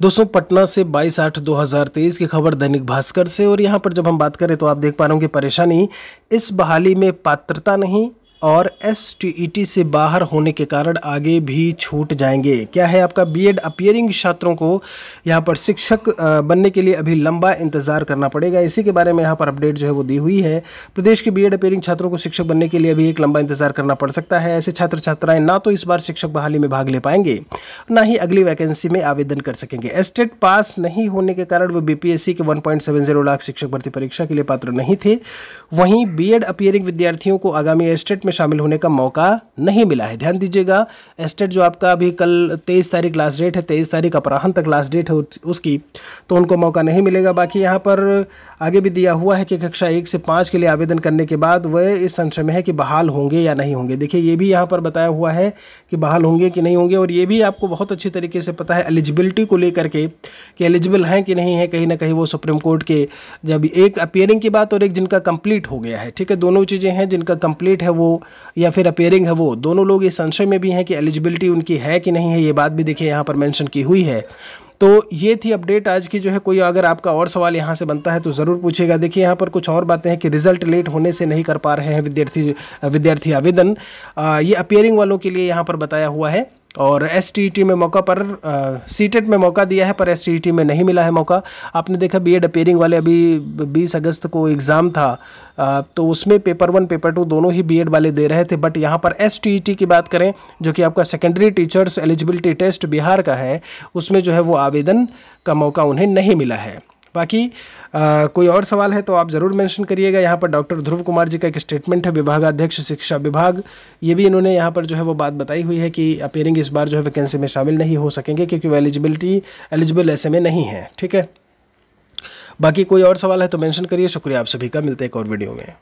दोस्तों, पटना से 22 आठ 2023 की खबर दैनिक भास्कर से, और यहाँ पर जब हम बात करें तो आप देख पा रहे हो कि परेशानी। इस बहाली में पात्रता नहीं और एस टी से बाहर होने के कारण आगे भी छूट जाएँगे। क्या है आपका बीएड अपियरिंग छात्रों को? यहाँ पर शिक्षक बनने के लिए अभी लंबा इंतज़ार करना पड़ेगा। इसी के बारे में यहाँ पर अपडेट जो है वो दी हुई है। प्रदेश के बीएड अपियरिंग छात्रों को शिक्षक बनने के लिए अभी एक लंबा इंतज़ार करना पड़ सकता है। ऐसे छात्र छात्राएँ ना तो इस बार शिक्षक बहाली में भाग ले पाएँगे, ना ही अगली वैकेंसी में आवेदन कर सकेंगे। एस्टेट पास नहीं होने के कारण वो बीपीएससी के वन लाख शिक्षक भर्ती परीक्षा के लिए पात्र नहीं थे। वहीं बी अपियरिंग विद्यार्थियों को आगामी एस्टेट में शामिल होने का मौका नहीं मिला है। ध्यान दीजिएगा, एस्टेट जो आपका अभी कल तेईस तारीख लास्ट डेट है, तेईस तारीख अपराहन तक लास्ट डेट है उसकी तो उनको मौका नहीं मिलेगा। बाकी यहाँ पर आगे भी दिया हुआ है कि कक्षा एक से पाँच के लिए आवेदन करने के बाद वह इस संशय में है कि बहाल होंगे या नहीं होंगे। देखिए, ये भी यहाँ पर बताया हुआ है कि बहाल होंगे कि नहीं होंगे और ये भी आपको बहुत अच्छी तरीके से पता है एलिजिबिलिटी को लेकर के कि एलिजिबल हैं कि नहीं है। कहीं ना कहीं वो सुप्रीम कोर्ट के जब एक अपियरिंग की बात और एक जिनका कंप्लीट हो गया है। ठीक है, दोनों चीज़ें हैं, जिनका कंप्लीट है वो या फिर अपेयरिंग है वो, दोनों लोग इस संशय में भी हैं कि एलिजिबिलिटी उनकी है कि नहीं है, ये बात भी देखिए यहाँ पर मैंशन की हुई है। तो ये थी अपडेट आज की, जो है कोई अगर आपका और सवाल यहाँ से बनता है तो ज़रूर पूछेगा देखिए, यहाँ पर कुछ और बातें हैं कि रिज़ल्ट लेट होने से नहीं कर पा रहे हैं विद्यार्थी विद्यार्थी आवेदन। ये अपेयरिंग वालों के लिए यहाँ पर बताया हुआ है। और STET में मौका पर सी टेट में मौका दिया है पर STET में नहीं मिला है मौका। आपने देखा बी एड अपेयरिंग वाले अभी 20 अगस्त को एग्ज़ाम था आ, तो उसमें पेपर वन पेपर टू दोनों ही बी वाले दे रहे थे। बट यहाँ पर STET की बात करें जो कि आपका secondary teachers eligibility test Bihar का है उसमें जो है वो आवेदन का मौका उन्हें नहीं मिला है। बाकी आ, कोई और सवाल है तो आप ज़रूर मेंशन करिएगा। यहाँ पर डॉक्टर ध्रुव कुमार जी का एक स्टेटमेंट है विभागाध्यक्ष शिक्षा विभाग। ये भी इन्होंने यहाँ पर जो है वो बात बताई हुई है कि अपेयरिंग इस बार जो है वैकेंसी में शामिल नहीं हो सकेंगे क्योंकि वो एलिजिबिलिटी एलिजिबल ऐसे में नहीं है ठीक है? बाकी कोई और सवाल है तो मैंशन करिए। शुक्रिया आप सभी का। मिलते एक और वीडियो में।